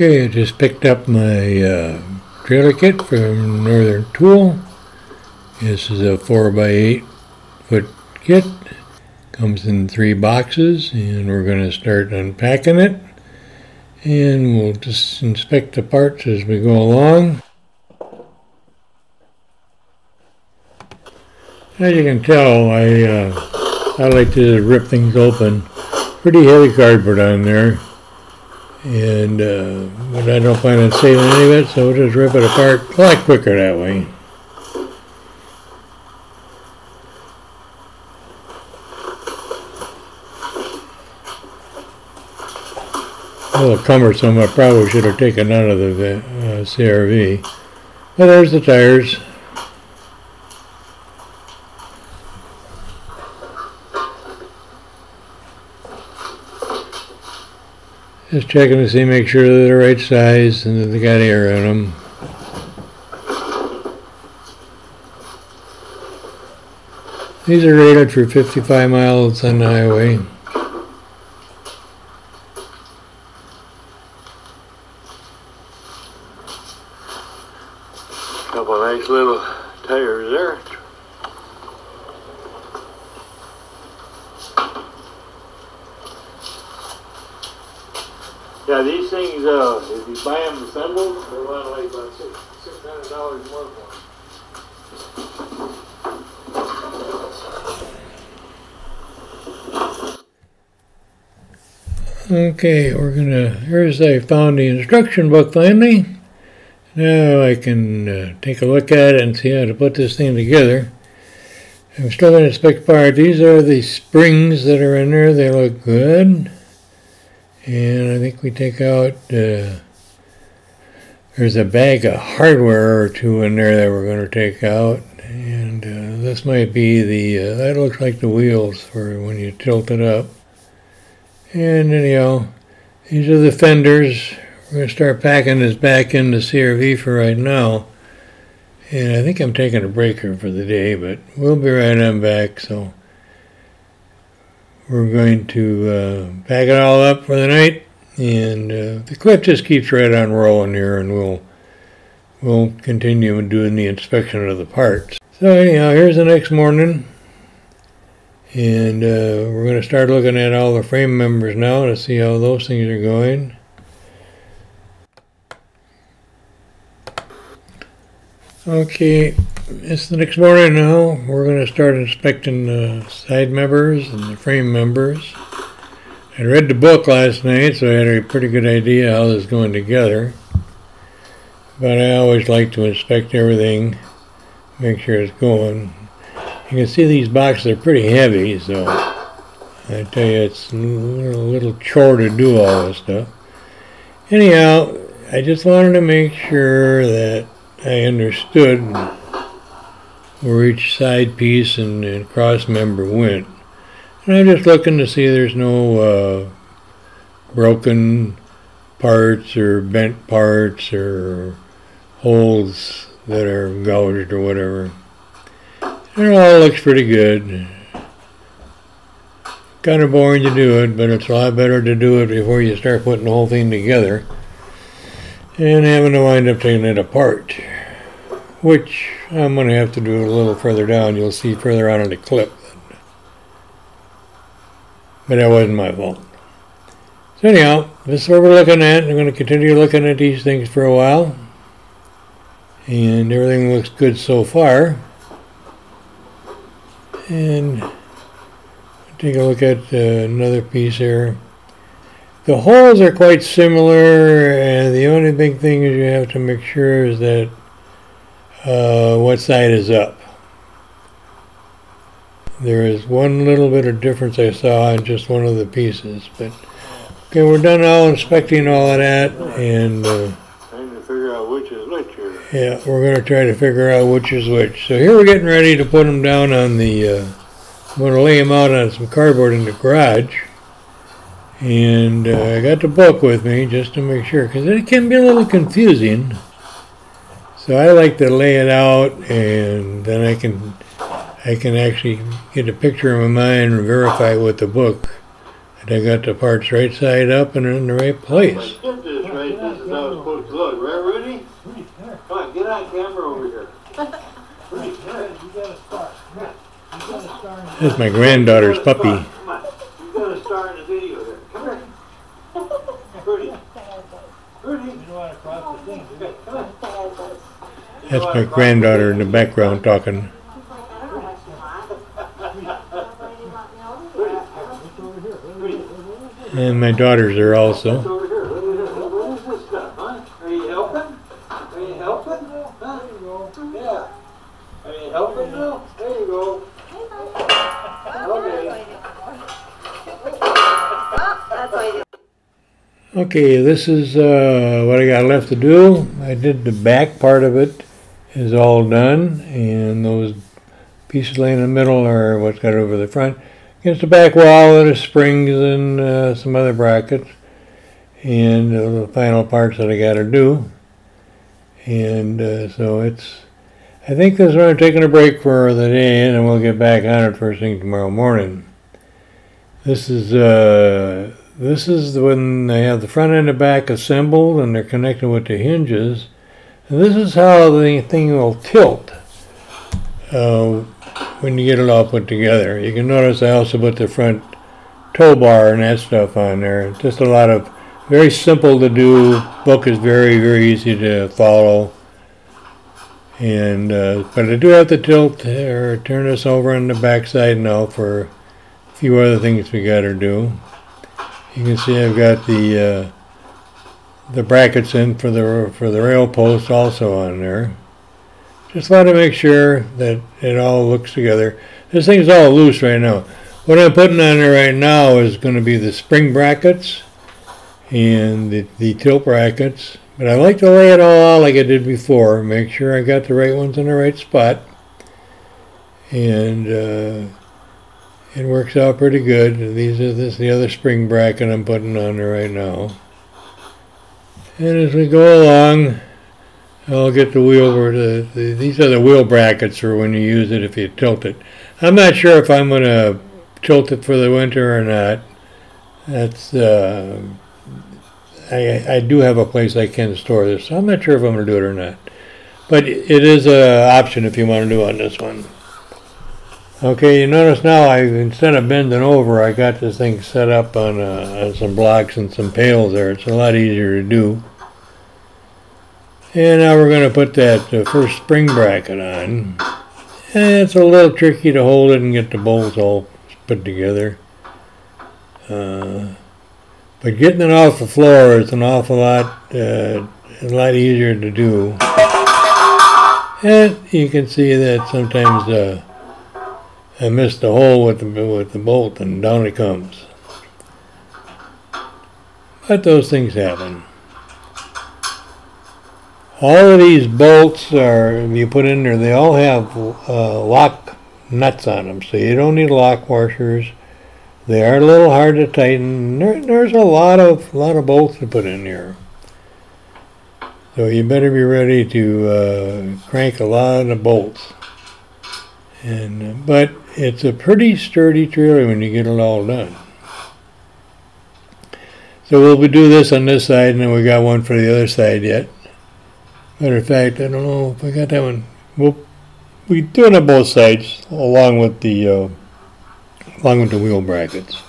Okay, I just picked up my uh, trailer kit from Northern Tool. This is a 4x8 foot kit. Comes in three boxes and we're going to start unpacking it. And we'll just inspect the parts as we go along. As you can tell, I, uh, I like to rip things open. Pretty heavy cardboard on there and uh, but I don't plan on saving any of it, so we'll just rip it apart a lot quicker that way. A little cumbersome, I probably should have taken out of the uh, CRV. But there's the tires. Just checking to see, make sure they're the right size and that they got air in them. These are rated for 55 miles on the highway. Couple nice little tires there. Yeah, these things, uh, if you buy them assembled, they're around like about six, six hundred dollars more for them. Okay, we're gonna, here's I found the instruction book finally. Now I can uh, take a look at it and see how to put this thing together. I'm still going to inspect part. These are the springs that are in there. They look good. And I think we take out, uh, there's a bag of hardware or two in there that we're going to take out. And uh, this might be the, uh, that looks like the wheels for when you tilt it up. And anyhow, these are the fenders. We're going to start packing this back into CRV for right now. And I think I'm taking a breaker for the day, but we'll be right on back. So we're going to uh, pack it all up for the night. And uh, the clip just keeps right on rolling here, and we'll we'll continue doing the inspection of the parts. So anyhow, here's the next morning. And uh, we're going to start looking at all the frame members now to see how those things are going. Okay, it's the next morning now. We're going to start inspecting the side members and the frame members. I read the book last night, so I had a pretty good idea how this is going together. But I always like to inspect everything, make sure it's going. You can see these boxes are pretty heavy, so I tell you, it's a little, chore to do all this stuff. Anyhow, I just wanted to make sure that I understood where each side piece and, and cross member went. And I'm just looking to see there's no uh, broken parts or bent parts or holes that are gouged or whatever. It all looks pretty good. Kind of boring to do it, but it's a lot better to do it before you start putting the whole thing together and having to wind up taking it apart, which I'm going to have to do it a little further down. You'll see further on in the clip. But that wasn't my fault. So anyhow, this is what we're looking at. I'm going to continue looking at these things for a while. And everything looks good so far. And take a look at uh, another piece here. The holes are quite similar, and the only big thing is you have to make sure is that uh, what side is up. There is one little bit of difference I saw in just one of the pieces, but okay, we're done all inspecting all of that, and uh, Trying to figure out which is which here. yeah, we're going to try to figure out which is which. So here we're getting ready to put them down on the, uh, I'm going to lay them out on some cardboard in the garage. And uh, I got the book with me just to make sure, because it can be a little confusing. So I like to lay it out, and then I can, I can actually get a picture in my mind and verify with the book that I got the parts right side up and in the right place. Put this right right, this is how it's supposed to look, right, Rudy? Come on, get on camera over here. Rudy. You gotta start. You gotta. That's my granddaughter's puppy. Come on, you gotta start in the video here. Come here. Rudy, Rudy. You know how to cross the thing, do you? Come on. That's my granddaughter in the background talking. And my daughters are also. Okay, this is uh, what I got left to do. I did the back part of it is all done, and those pieces laying in the middle are what's got over the front. Against the back wall, there's springs and uh, some other brackets, and uh, the final parts that I got to do. And uh, so it's. I think this is where I'm taking a break for the day, and we'll get back on it first thing tomorrow morning. This is uh, this is when they have the front and the back assembled and they're connected with the hinges. And this is how the thing will tilt uh, when you get it all put together. You can notice I also put the front tow bar and that stuff on there. Just a lot of very simple to do. Book is very very easy to follow. And uh, but I do have to tilt or turn this over on the back side now for a few other things we got to do. You can see I've got the uh, the brackets in for the for the rail post also on there. Just want to make sure that it all looks together. This thing's all loose right now. What I'm putting on there right now is going to be the spring brackets and the, the tilt brackets. But I like to lay it all out like I did before. Make sure I got the right ones in the right spot. And uh, it works out pretty good. These are this the other spring bracket I'm putting on there right now. And as we go along, I'll get the wheel over the, the these are the wheel brackets for when you use it if you tilt it. I'm not sure if I'm gonna tilt it for the winter or not. That's uh, I I do have a place I can store this. So I'm not sure if I'm gonna do it or not. But it is a option if you want to do on this one. Okay, you notice now I instead of bending over, I got this thing set up on, uh, some blocks and some pails there. It's a lot easier to do. And now we're going to put that uh, first spring bracket on. And it's a little tricky to hold it and get the bolts all put together. Uh, but getting it off the floor is an awful lot, uh, a lot easier to do. And you can see that sometimes. I missed the hole with the with the bolt, and down it comes. But those things happen. All of these bolts are you put in there. They all have uh, lock nuts on them, so you don't need lock washers. They are a little hard to tighten. There, there's a lot of lot of bolts to put in here. So you better be ready to uh, crank a lot of bolts. And but it's a pretty sturdy trailer when you get it all done. So we'll do this on this side, and then we got one for the other side yet. Matter of fact, I don't know if I got that one. We'll we do it on both sides, along with the uh, along with the wheel brackets.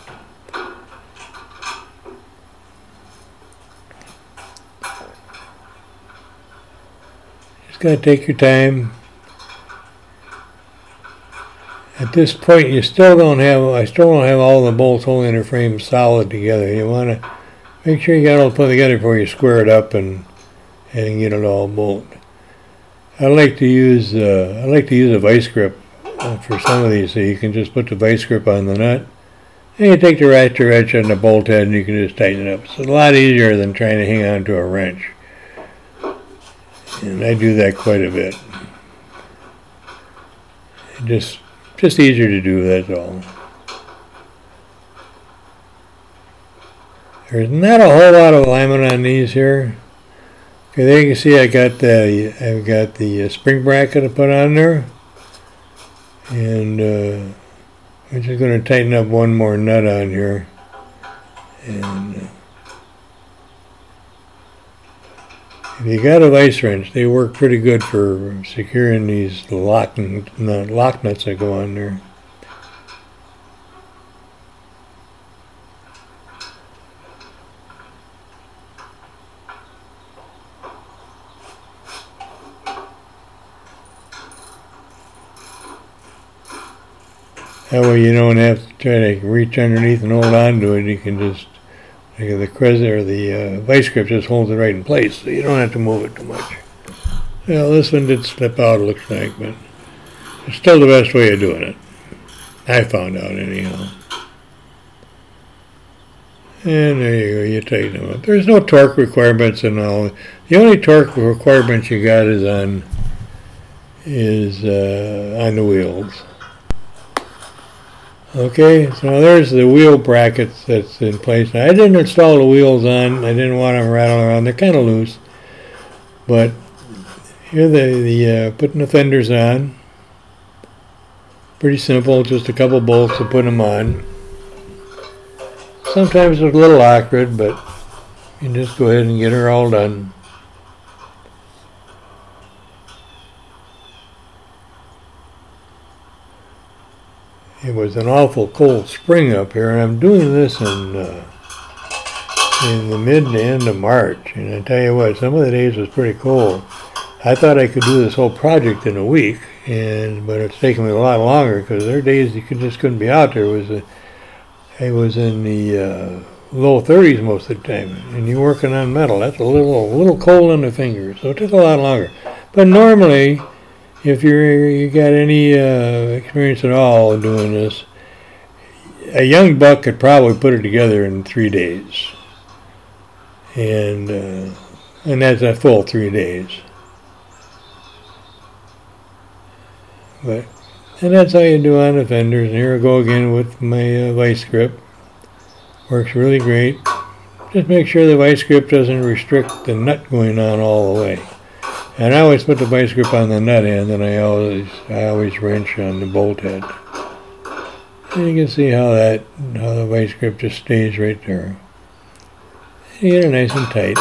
Just gotta take your time. At this point, you still don't have, I still don't have all the bolts holding the frame solid together. You want to make sure you got it all put together before you square it up and, and get it all bolt. I like to use, uh, I like to use a vice grip for some of these, so you can just put the vice grip on the nut. And you take the ratchet wrench on the bolt head and you can just tighten it up. It's a lot easier than trying to hang on to a wrench. And I do that quite a bit. Just just easier to do, that's all. There's not a whole lot of alignment on these here. Okay, there you can see I got the I've got the uh, spring bracket to put on there, and uh, I'm just going to tighten up one more nut on here, and uh, if you got a vice wrench, they work pretty good for securing these lock, lock nuts that go on there. That way you don't have to try to reach underneath and hold on to it. You can just, the cres or the uh, vice grip just holds it right in place, so you don't have to move it too much. Well, this one did slip out, it looks like, but it's still the best way of doing it. I found out anyhow. And there you go, you tighten them up. There's no torque requirements and all. The only torque requirements you got is on is uh, on the wheels. Okay, so there's the wheel brackets that's in place. Now, I didn't install the wheels on. I didn't want them rattling around. They're kind of loose. But here they the uh, putting the fenders on. Pretty simple, just a couple bolts to put them on. Sometimes it's a little awkward, but you just go ahead and get her all done. It was an awful cold spring up here, and I'm doing this in uh, in the mid to end of March. And I tell you what, some of the days was pretty cold. I thought I could do this whole project in a week, and but it's taken me a lot longer because there are days you could, just couldn't be out there. It was a, it was in the uh, low 30s most of the time, and you're working on metal. That's a little a little cold on the fingers, so it took a lot longer. But normally if you're you got any uh, experience at all doing this, a young buck could probably put it together in three days, and uh, and that's a full three days. But and that's how you do on the fenders. And here I go again with my uh, vice grip. Works really great. Just make sure the vice grip doesn't restrict the nut going on all the way. And I always put the vice grip on the nut end, and I always I always wrench on the bolt head. And you can see how that how the vice grip just stays right there. You get it nice and tight.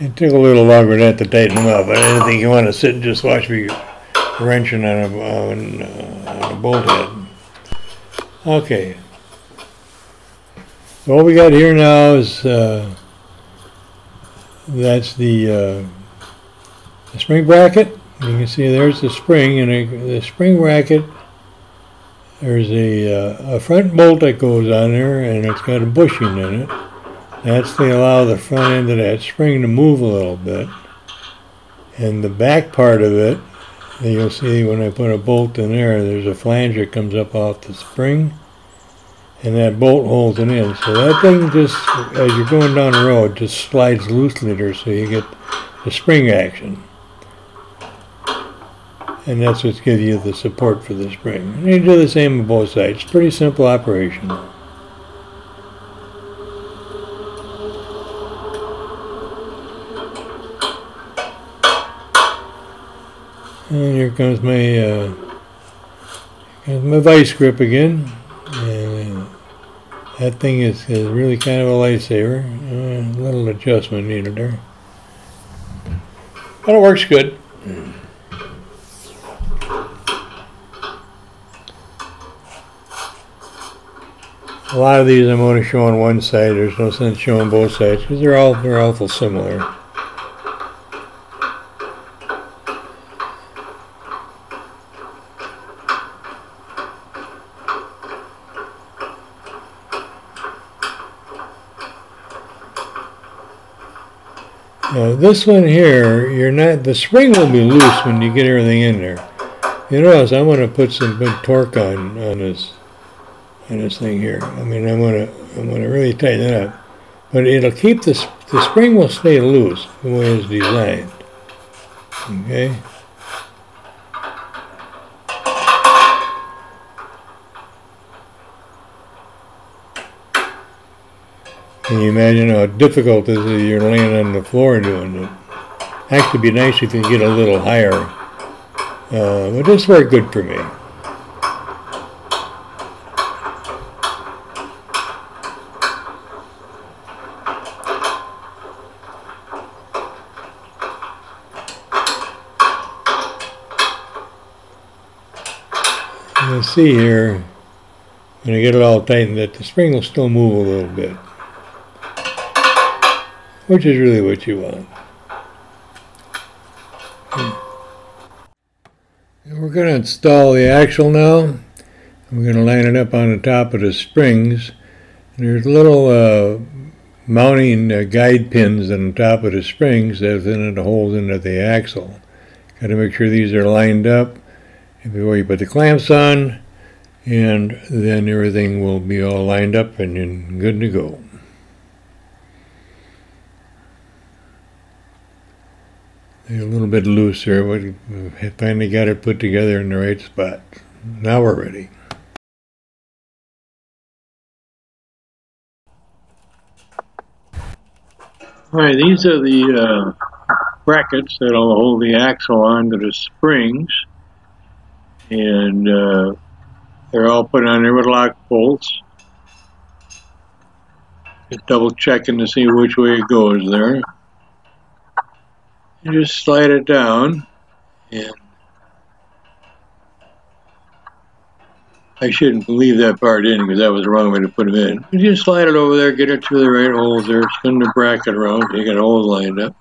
It took a little longer than that to tighten them up. I didn't think you want to sit and just watch me wrenching on a, on, uh, on a bolt head. Okay. So what we got here now is uh, that's the, uh, the spring bracket. You can see there's the spring and a, the spring bracket. There's a, uh, a front bolt that goes on there and it's got a bushing in it. That's to allow the front end of that spring to move a little bit. And the back part of it, you'll see when I put a bolt in there, there's a flange that comes up off the spring. And that bolt holds it in. So that thing just, as you're going down the road, just slides loosely there so you get the spring action. And that's what gives you the support for the spring. And you do the same on both sides. Pretty simple operation. And here comes my uh, comes my vice grip again. And uh, that thing is, is really kind of a lifesaver. Uh, a little adjustment needed there. But it works good. A lot of these I'm only showing one side. There's no sense showing both sides because they're all they're awful similar. Now this one here, you're not, the spring will be loose when you get everything in there. You notice I'm going to put some good torque on, on this, on this thing here. I mean, I'm going to, I'm going to really tighten it up. But it'll keep the, the spring will stay loose the way it's designed. Okay? Can you imagine how difficult it is you're laying on the floor doing it? Actually, be nice if you could get a little higher. Uh, but this worked good for me. You'll see here, when I get it all tightened, that the spring will still move a little bit. Which is really what you want. And we're going to install the axle now. We're going to line it up on the top of the springs. And there's little uh, mounting uh, guide pins on the top of the springs that then it holds into the axle. Got to make sure these are lined up before you put the clamps on, and then everything will be all lined up and, and good to go. A little bit loose here, we finally got it put together in the right spot. Now we're ready. All right, these are the uh, brackets that'll hold the axle onto the springs and uh, they're all put on there with lock bolts. Just double checking to see which way it goes there. You just slide it down and I shouldn't leave that part in because that was the wrong way to put them in. You just slide it over there, get it through the right holes there, spin the bracket around, you got holes lined up.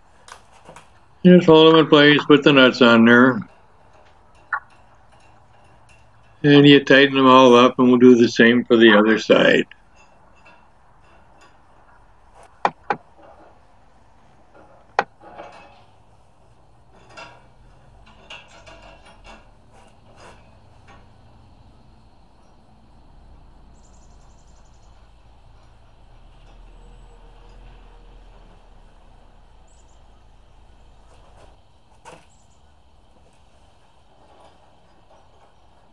You just hold them in place, put the nuts on there, and you tighten them all up and we'll do the same for the other side.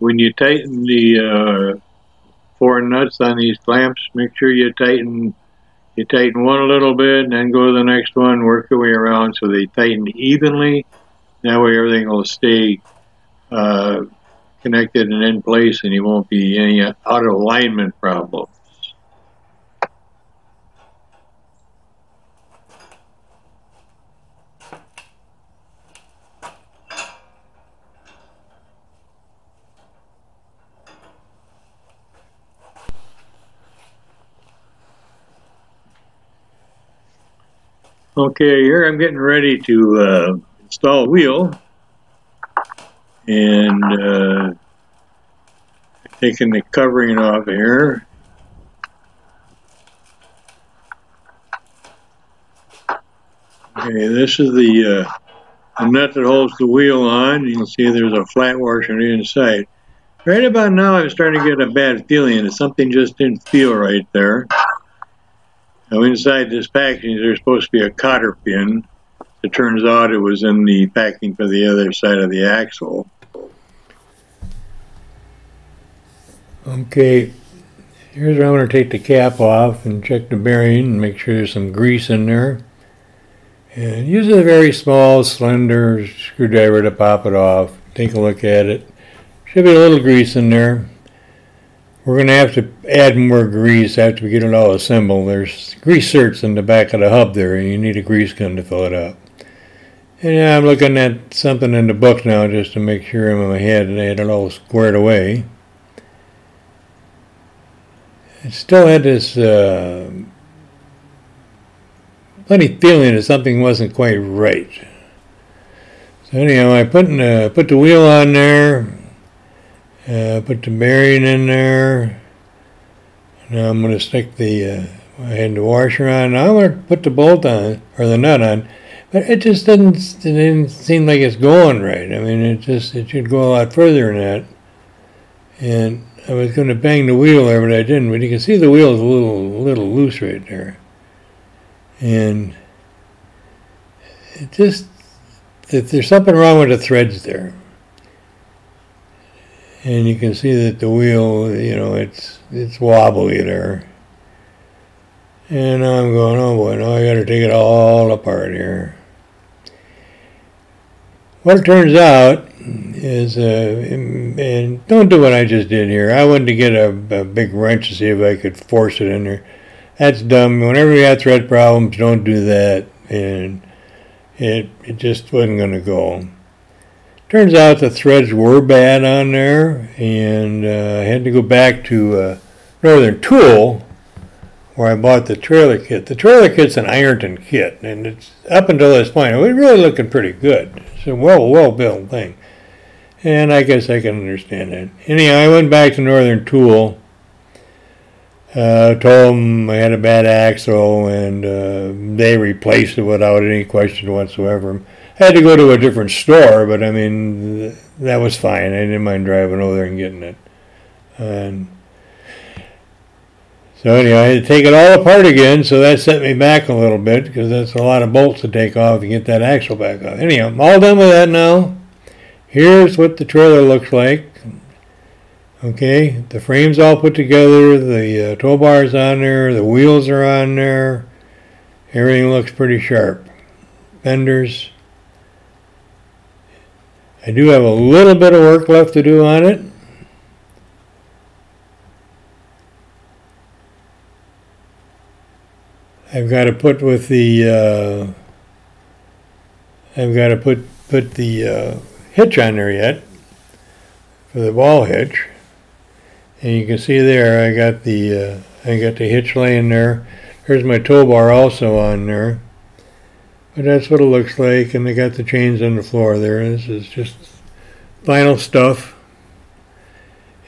When you tighten the uh, four nuts on these clamps, make sure you tighten you tighten one a little bit and then go to the next one, work your way around so they tighten evenly. That way everything will stay uh, connected and in place and you won't be any out of alignment problems. Okay, here I'm getting ready to uh, install a wheel and uh, taking the covering off here. Okay, this is the, uh, the nut that holds the wheel on. You can see there's a flat washer inside. Right about now, I'm starting to get a bad feeling. Something just didn't feel right there. Now inside this packaging there's supposed to be a cotter pin. It turns out it was in the packing for the other side of the axle. Okay, here's where I'm going to take the cap off and check the bearing and make sure there's some grease in there. And use a very small, slender screwdriver to pop it off. Take a look at it. Should be a little grease in there. We're going to have to add more grease after we get it all assembled. There's grease zerks in the back of the hub there, and you need a grease gun to fill it up. And I'm looking at something in the book now just to make sure I'm in my head and I had it all squared away. I still had this uh, funny feeling that something wasn't quite right. So anyhow, I put, uh, put the wheel on there, uh, put the bearing in there. Now I'm going to stick the, uh, I had the washer on. Now I'm going to put the bolt on, or the nut on. But it just didn't, it didn't seem like it's going right. I mean, it just, it should go a lot further than that. And I was going to bang the wheel there, but I didn't. But you can see the wheel is a little, little loose right there. And it just, there's something wrong with the threads there and you can see that the wheel, you know, it's it's wobbly there. And I'm going, oh boy, now I gotta take it all apart here. What it turns out is, uh, and don't do what I just did here. I wanted to get a, a big wrench to see if I could force it in there. That's dumb. Whenever you have thread problems, don't do that. And it, it just wasn't going to go. Turns out the threads were bad on there, and uh, I had to go back to uh, Northern Tool where I bought the trailer kit. The trailer kit's an Ironton kit, and it's up until this point, it was really looking pretty good. It's a well, well built thing. And I guess I can understand that. Anyhow, I went back to Northern Tool. Uh, told them I had a bad axle, and uh, they replaced it without any question whatsoever. I had to go to a different store, but I mean, that was fine. I didn't mind driving over there and getting it. And so anyway, I had to take it all apart again, so that set me back a little bit because that's a lot of bolts to take off to get that axle back off. Anyhow, I'm all done with that now. Here's what the trailer looks like. Okay, the frame's all put together, the uh, tow bar's on there, the wheels are on there. Everything looks pretty sharp. Fenders. I do have a little bit of work left to do on it. I've got to put with the uh, I've got to put put the uh, hitch on there yet for the ball hitch. And you can see there I got the uh, I got the hitch laying there. Here's my tow bar also on there but that's what it looks like and they got the chains on the floor there this is just vinyl stuff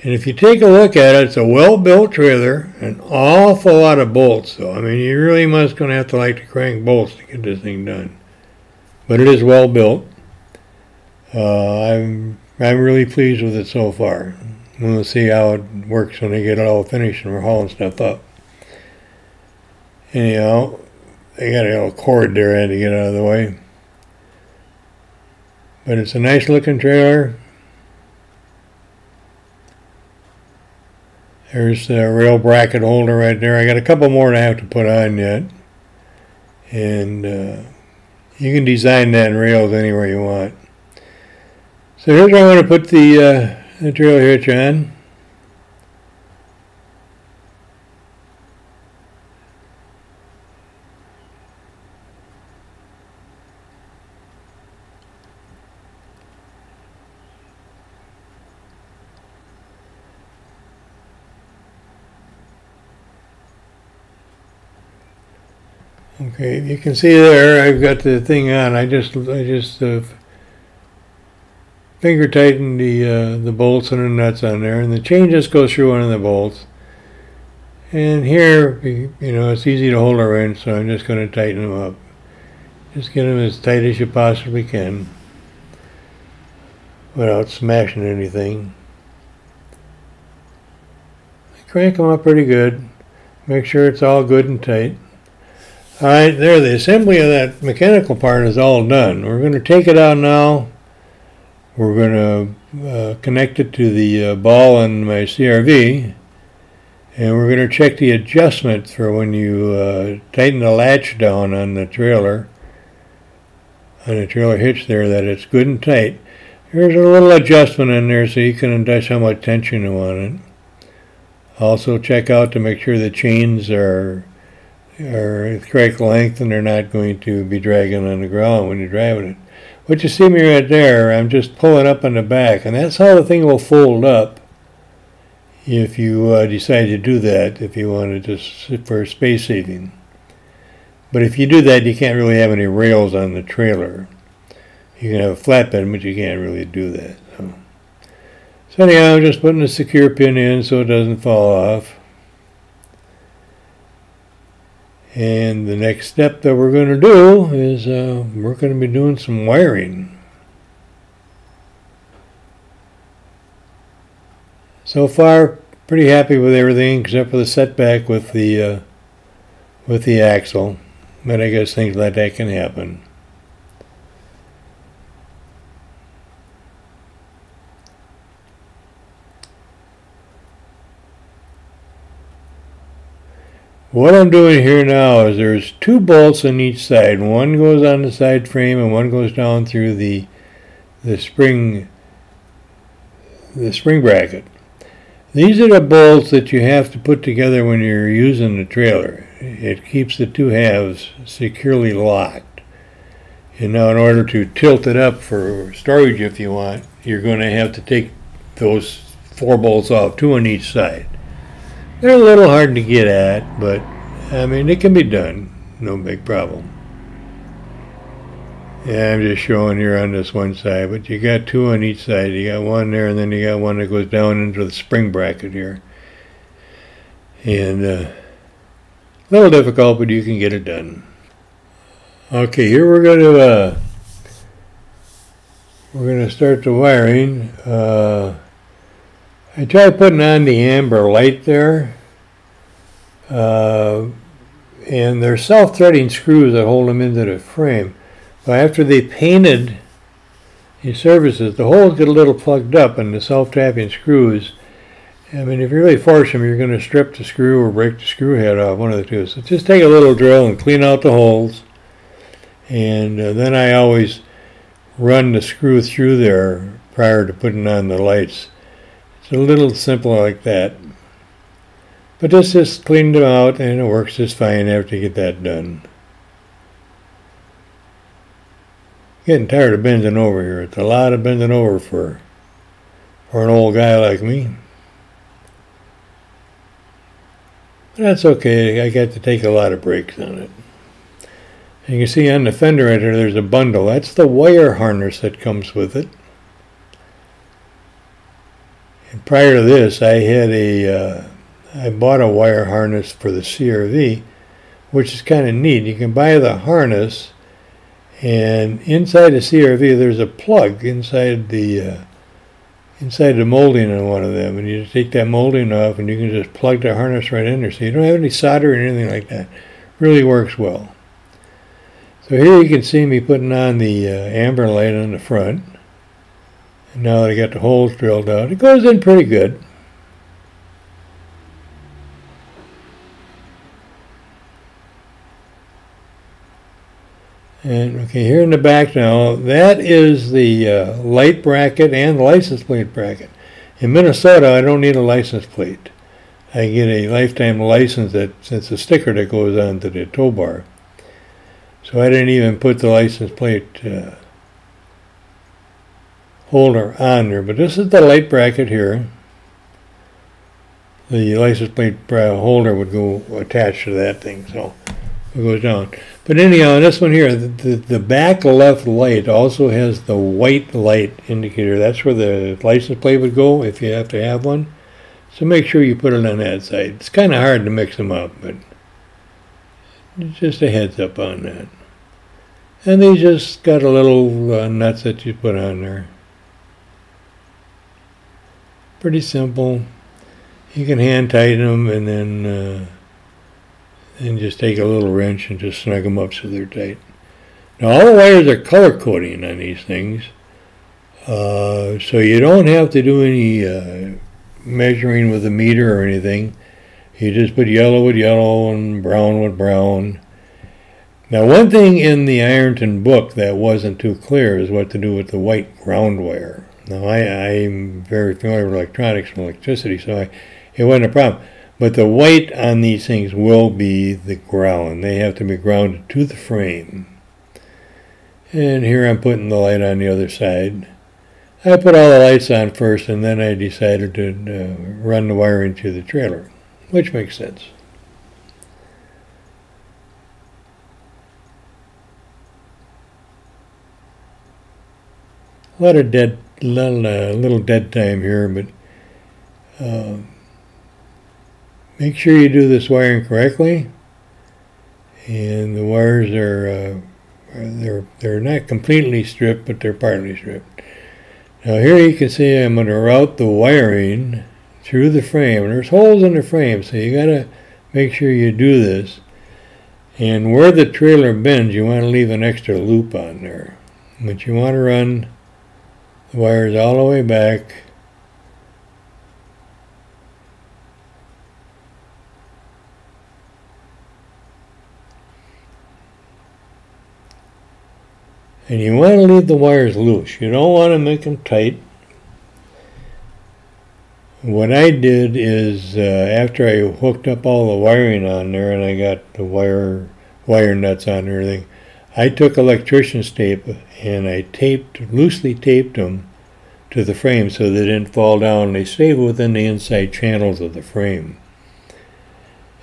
and if you take a look at it, it's a well-built trailer, an awful lot of bolts, though. I mean, you really must going to have to like to crank bolts to get this thing done. But it is well built. Uh, I'm I'm really pleased with it so far. We'll see how it works when they get it all finished and we're hauling stuff up. Anyhow, they got a little cord there I had to get out of the way. But it's a nice looking trailer. There's the rail bracket holder right there. I got a couple more to have to put on yet. And uh, you can design that in rails anywhere you want. So here's where I'm going to put the, uh, the trailer hitch on. Okay, you can see there I've got the thing on. I just I just uh, finger tighten the uh, the bolts and the nuts on there, and the chain just goes through one of the bolts. And here, you know, it's easy to hold a wrench, so I'm just going to tighten them up. Just get them as tight as you possibly can without smashing anything. Crank them up pretty good. Make sure it's all good and tight. All right, there, the assembly of that mechanical part is all done. We're going to take it out now. We're going to uh, connect it to the uh, ball on my CRV. And we're going to check the adjustment for when you uh, tighten the latch down on the trailer, on the trailer hitch there, that it's good and tight. There's a little adjustment in there so you can adjust how much tension you want it. Also check out to make sure the chains are the correct length and they're not going to be dragging on the ground when you're driving it. What you see me right there, I'm just pulling up on the back, and that's how the thing will fold up if you uh, decide to do that, if you want to just for space saving. But if you do that, you can't really have any rails on the trailer. You can have a flatbed, but you can't really do that. So, so anyhow, I'm just putting a secure pin in so it doesn't fall off. And the next step that we're going to do is uh, we're going to be doing some wiring. So far, pretty happy with everything except for the setback with the uh, with the axle. But I guess things like that can happen. What I'm doing here now is there's two bolts on each side. One goes on the side frame and one goes down through the the spring the spring bracket. These are the bolts that you have to put together when you're using the trailer. It keeps the two halves securely locked. And now in order to tilt it up for storage if you want, you're going to have to take those four bolts off, two on each side. They're a little hard to get at, but I mean, it can be done. No big problem. Yeah, I'm just showing here on this one side, but you got two on each side. You got one there, and then you got one that goes down into the spring bracket here. And uh, a little difficult, but you can get it done. Okay, here we're going to uh, we're going to start the wiring. Uh, I tried putting on the amber light there. Uh, and they're self-threading screws that hold them into the frame. But after they painted the surfaces, the holes get a little plugged up and the self-tapping screws. I mean, if you really force them, you're going to strip the screw or break the screw head off, one of the two. So just take a little drill and clean out the holes. And uh, then I always run the screw through there prior to putting on the lights. It's a little simple like that. But this just cleaned them out and it works just fine after you get that done. Getting tired of bending over here. It's a lot of bending over for for an old guy like me. But that's okay. I got to take a lot of breaks on it. And you can see on the fender right here, there's a bundle. That's the wire harness that comes with it. Prior to this, I had a, uh, I bought a wire harness for the CRV, which is kind of neat. You can buy the harness, and inside the CRV, there's a plug inside the, uh, inside the molding on one of them, and you just take that molding off, and you can just plug the harness right in there. So you don't have any solder or anything like that. Really works well. So here you can see me putting on the uh, amber light on the front. Now that I got the holes drilled out, it goes in pretty good. And okay, here in the back now, that is the uh, light bracket and the license plate bracket. In Minnesota, I don't need a license plate. I get a lifetime license that it's a sticker that goes onto the tow bar. So I didn't even put the license plate uh, holder on there. But this is the light bracket here. The license plate holder would go attached to that thing, so it goes down. But anyhow, this one here, the, the, the back left light also has the white light indicator. That's where the license plate would go if you have to have one. So make sure you put it on that side. It's kind of hard to mix them up, but just a heads up on that. And they just got a little uh, nuts that you put on there. Pretty simple. You can hand tighten them and then uh, and just take a little wrench and just snug them up so they're tight. Now all the wires are color coding on these things, uh, so you don't have to do any uh, measuring with a meter or anything. You just put yellow with yellow and brown with brown. Now one thing in the Ironton book that wasn't too clear is what to do with the white ground wire. Now I, I'm very familiar with electronics and electricity, so I, it wasn't a problem. But the weight on these things will be the ground. They have to be grounded to the frame. And here I'm putting the light on the other side. I put all the lights on first and then I decided to uh, run the wiring to the trailer, which makes sense. A lot of dead, little, uh, little dead time here, but uh, make sure you do this wiring correctly. And the wires are, uh, they're they're not completely stripped, but they're partly stripped. Now here you can see I'm going to route the wiring through the frame. There's holes in the frame, so you got to make sure you do this. And where the trailer bends, you want to leave an extra loop on there. But you want to run the wires all the way back. And you want to leave the wires loose. You don't want to make them tight. What I did is uh, after I hooked up all the wiring on there and I got the wire wire nuts on everything, I took electrician's tape and I taped loosely taped them to the frame so they didn't fall down. They stay within the inside channels of the frame.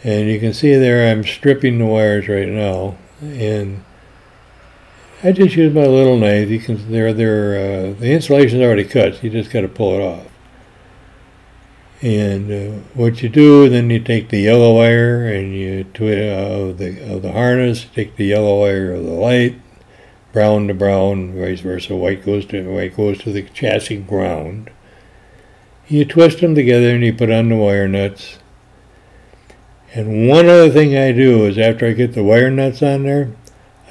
And you can see there I'm stripping the wires right now and I just use my little knife. You can they're they're uh, the insulation's already cut. So you just got to pull it off. And uh, what you do, then you take the yellow wire and you twist uh, of the of the harness. Take the yellow wire of the light, brown to brown, vice versa. White goes to white goes to the chassis ground. You twist them together and you put on the wire nuts. And one other thing I do is after I get the wire nuts on there,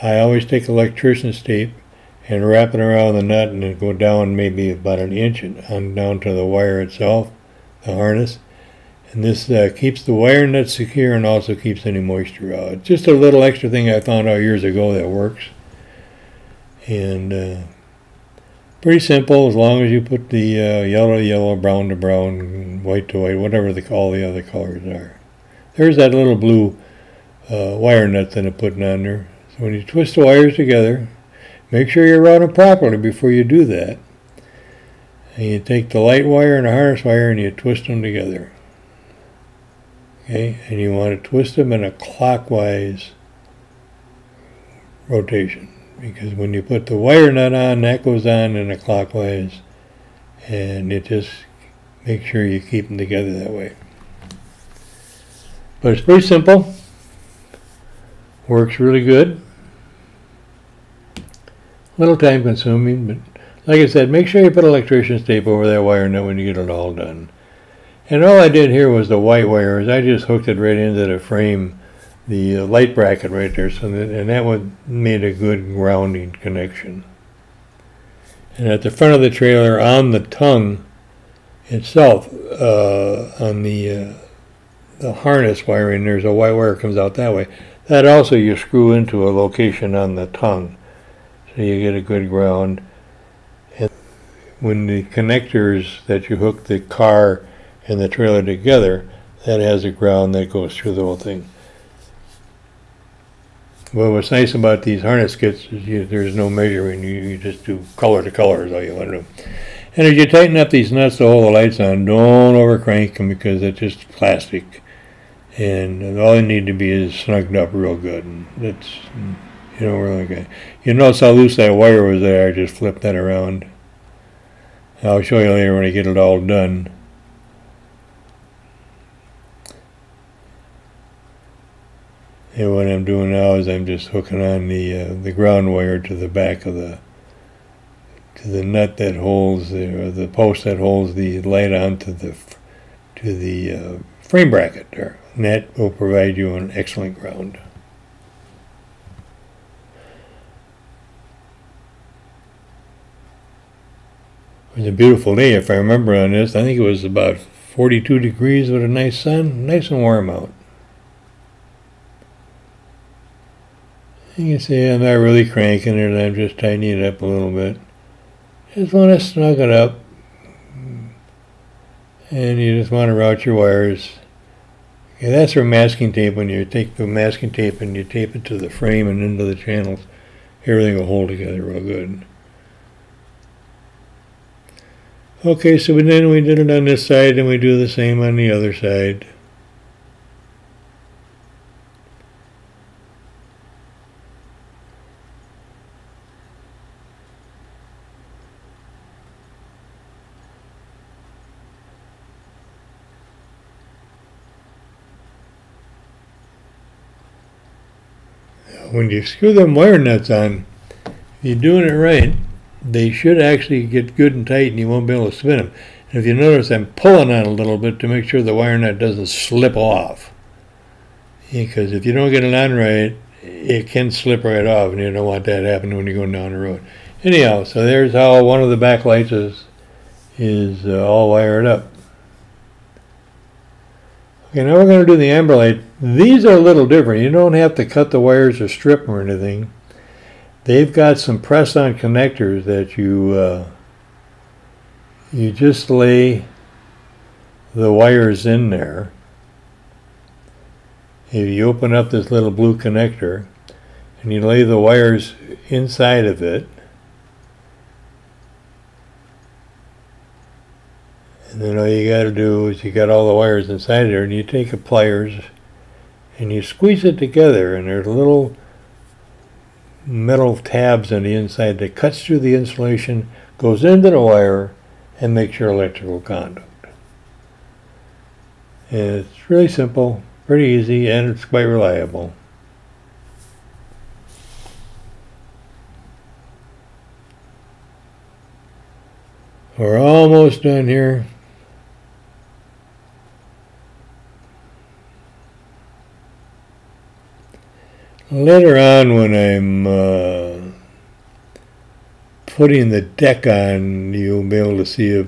I always take electrician's tape and wrap it around the nut and then go down maybe about an inch on down to the wire itself, the harness. And this uh, keeps the wire nut secure and also keeps any moisture out. Just a little extra thing I found out years ago that works. And uh, pretty simple as long as you put the uh, yellow to yellow, brown to brown, white to white, whatever the, all the other colors are. There's that little blue uh, wire nut that I'm putting on there. So when you twist the wires together, make sure you run them properly before you do that. And you take the light wire and the harness wire and you twist them together. Okay, and you want to twist them in a clockwise rotation because when you put the wire nut on, that goes on in a clockwise, and it just make sure you keep them together that way. But it's pretty simple. Works really good. A Little time consuming, but like I said, make sure you put electrician's tape over that wire nut when you get it all done. And all I did here was the white wires. I just hooked it right into the frame, the uh, light bracket right there, so that, and that would made a good grounding connection. And at the front of the trailer, on the tongue itself, uh, on the uh, the harness wiring, there's a white wire comes out that way. That also you screw into a location on the tongue, so you get a good ground. When the connectors that you hook the car and the trailer together, that has a ground that goes through the whole thing. Well, what's nice about these harness kits is you, there's no measuring. You, you just do color to color is all you want to do. And as you tighten up these nuts to hold the lights on, don't over crank them because it's just plastic and all you need to be is snugged up real good. And it's, you know, really good. You notice how loose that wire was there. I just flipped that around. I'll show you later when I get it all done. And what I'm doing now is I'm just hooking on the uh, the ground wire to the back of the to the nut that holds the or the post that holds the light onto the to the uh, frame bracket there. And that will provide you an excellent ground. It was a beautiful day, if I remember on this. I think it was about 42 degrees with a nice sun, nice and warm out. You can see I'm not really cranking it, I'm just tightening it up a little bit. Just want to snug it up. And you just want to route your wires yeah, that's for masking tape. When you take the masking tape and you tape it to the frame and into the channels, everything will hold together real good. Okay, so then we did it on this side and we do the same on the other side. when you screw them wire nuts on, you're doing it right, they should actually get good and tight and you won't be able to spin them. And if you notice, I'm pulling on a little bit to make sure the wire nut doesn't slip off. Because if you don't get it on right, it can slip right off, and you don't want that happening when you're going down the road. Anyhow, so there's how one of the backlights is, is uh, all wired up. Okay, now we're going to do the amber light. These are a little different. You don't have to cut the wires or strip them or anything. They've got some press-on connectors that you uh, you just lay the wires in there. If you open up this little blue connector and you lay the wires inside of it, and then all you got to do is you got all the wires inside there, and you take a pliers and you squeeze it together, and there's a little metal tabs on the inside that cuts through the insulation, goes into the wire, and makes your electrical conduct. And it's really simple, pretty easy, and it's quite reliable. We're almost done here. Later on, when I'm uh, putting the deck on, you'll be able to see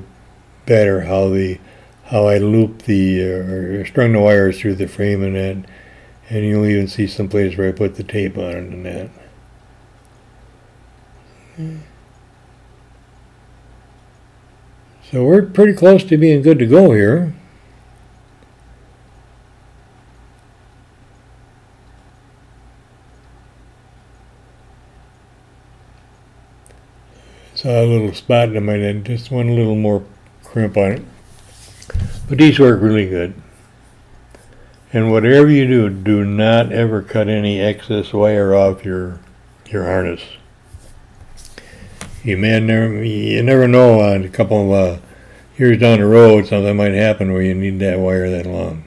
better how the how I loop the uh, or strung the wires through the frame and that, and you'll even see some places where I put the tape on it and that. So we're pretty close to being good to go here. Saw a little spot in my head, just one little more crimp on it. But these work really good. And whatever you do, do not ever cut any excess wire off your your harness. You may never, you never know on a couple of uh, years down the road something might happen where you need that wire that long.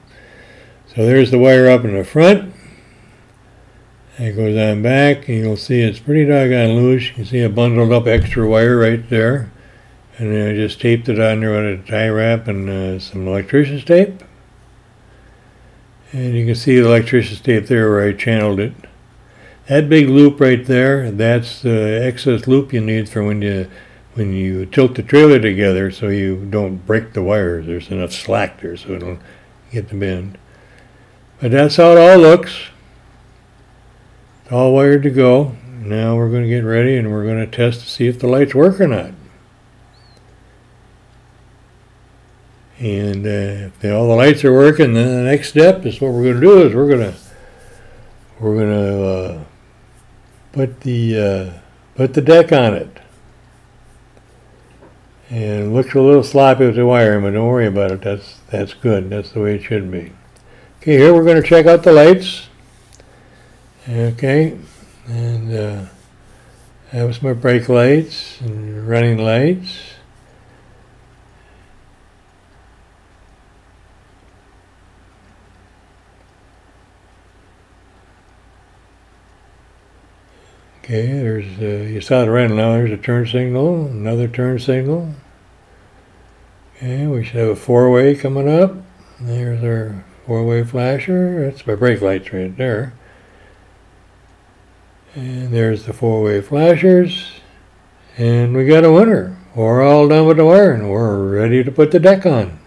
So there's the wire up in the front. It goes on back, and you'll see it's pretty doggone loose. You can see a bundled up extra wire right there. And then I just taped it on there with a tie wrap and uh, some electrician's tape. And you can see the electrician's tape there where I channeled it. That big loop right there, that's the excess loop you need for when you when you tilt the trailer together so you don't break the wires. There's enough slack there so it'll get the bend. But that's how it all looks. All wired to go. Now we're going to get ready and we're going to test to see if the lights work or not. And uh, if all the lights are working, then the next step is what we're going to do is we're going to we're going to uh, put the uh, put the deck on it. And it looks a little sloppy with the wiring, but don't worry about it. That's that's good. That's the way it should be. Okay, here we're going to check out the lights. Okay, and uh, was my brake lights and running lights. Okay, there's uh, you saw the red now. There's a turn signal, another turn signal. Okay, we should have a four-way coming up. There's our four-way flasher. That's my brake lights right there. And there's the four-way flashers. And we got a winner. We're all done with the wiring. We're ready to put the deck on.